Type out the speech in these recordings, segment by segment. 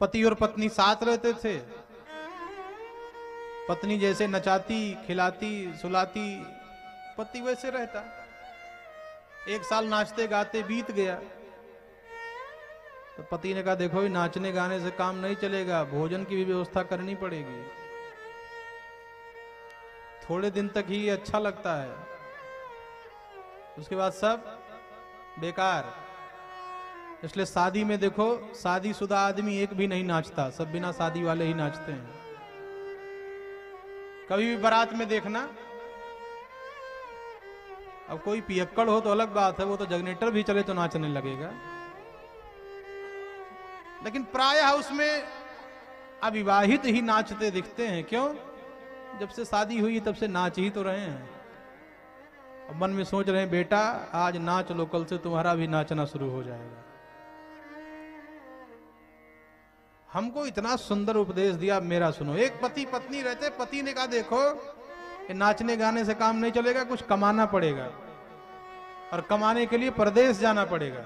पति और पत्नी साथ रहते थे। पत्नी जैसे नचाती, खिलाती, सुलाती, पति वैसे रहता। एक साल नाचते गाते बीत गया। तो पति ने कहा, देखो, ये नाचने गाने से काम नहीं चलेगा, भोजन की भी व्यवस्था करनी पड़ेगी। थोड़े दिन तक ही अच्छा लगता है। उसके बाद सब बेकार। इसलिए शादी में देखो, शादीशुदा आदमी एक भी नहीं नाचता, सब बिना शादी वाले ही नाचते हैं। कभी भी बारात में देखना, अब कोई पियक्कड़ हो तो अलग बात है, वो तो जनरेटर भी चले तो नाचने लगेगा। लेकिन प्रायः उसमें अविवाहित ही नाचते दिखते हैं, क्यों? जब से शादी हुई, तब से नाच ही तो रहे हैं। अब मन में सोच रहे हैं, बेटा, आज नाच लो, कल से तुम्हारा भी नाचना शुरू हो जाएगा। हमको इतना सुंदर उपदेश दिया, मेरा सुनो। एक पति पत्नी रहते, पति ने कहा, देखो, ये नाचने गाने से काम नहीं चलेगा, कुछ कमाना पड़ेगा। और कमाने के लिए प्रदेश जाना पड़ेगा।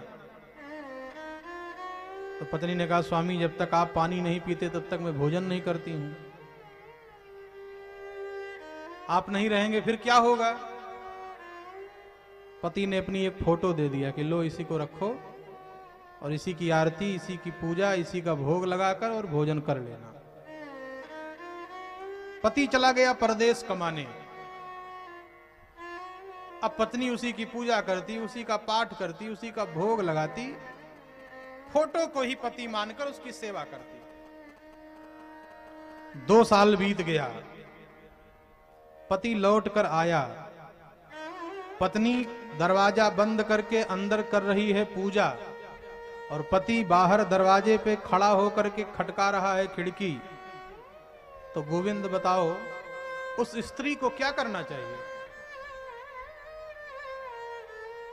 तो पत्नी ने कहा, स्वामी, जब तक आप पानी नहीं पीते, तब तक मैं भोजन नहीं करती हूँ। आप नहीं रहेंगे, फिर क्या होगा? पति ने अपनी एक फ़ोटो दे दिया कि, लो, इसी को रखो और इसी की आरती, इसी की पूजा, इसी का भोग लगाकर और भोजन कर लेना। पति चला गया परदेश कमाने। अब पत्नी उसी की पूजा करती, उसी का पाठ करती, उसी का भोग लगाती, फ़ोटो को ही पति मानकर उसकी सेवा करती। दो साल बीत गया। पति लौट कर आया। पत्नी दरवाज़ा बंद करके अंदर कर रही है पूजा। और पति बाहर दरवाजे पे खड़ा होकर के खटका रहा है खिड़की। तो गोविंद बताओ, उस स्त्री को क्या करना चाहिए?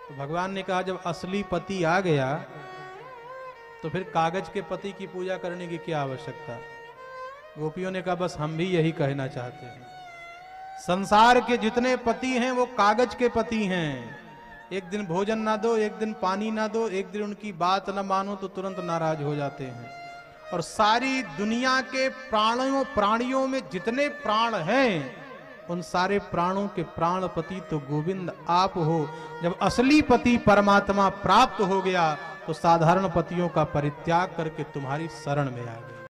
तो भगवान ने कहा, जब असली पति आ गया तो फिर कागज़ के पति की पूजा करने की क्या आवश्यकता? गोपियों ने कहा, बस हम भी यही कहना चाहते हैं। संसार के जितने पति हैं, वो कागज़ के पति हैं। एक दिन भोजन ना दो, एक दिन पानी ना दो, एक दिन उनकी बात ना मानो तो तुरंत नाराज़ हो जाते हैं। और सारी दुनिया के प्राणियों प्राणियों में जितने प्राण हैं, उन सारे प्राणों के प्राणपति तो गोविंद आप हो। जब असली पति परमात्मा प्राप्त हो गया तो साधारण पतियों का परित्याग करके तुम्हारी शरण में आ गए